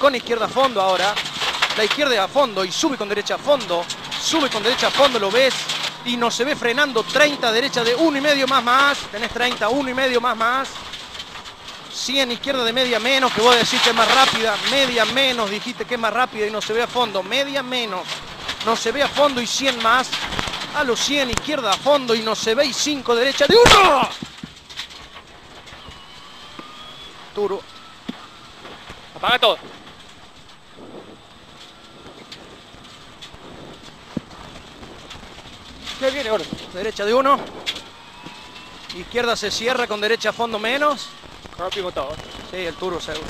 con izquierda a fondo ahora. La izquierda a fondo y sube con derecha a fondo. Sube con derecha a fondo, lo ves. Y no se ve frenando 30 derecha de uno y medio más más. Tenés 30, uno y medio más más. 100 izquierda de media menos, que vos decís que es más rápida. Media menos, dijiste que es más rápida y no se ve a fondo. Media menos. No se ve a fondo y 100 más. A los 100 izquierda a fondo y no se ve y 5 derecha de uno. Turo. Apaga todo. ¿Qué viene? Derecha de uno. Izquierda se cierra con derecha a fondo menos. Rompimos todo. Sí, el turbo seguro.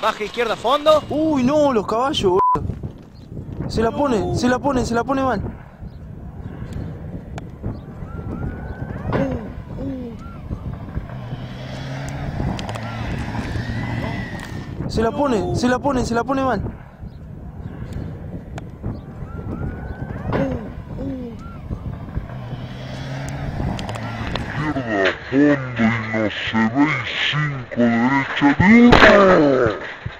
Baja izquierda a fondo. Uy, no, los caballos, boludo. Se la pone, se la pone, se la pone mal. Se la pone, se la pone, se la pone mal. Izquierda a fondo y no se ve y 5 derecha de uno.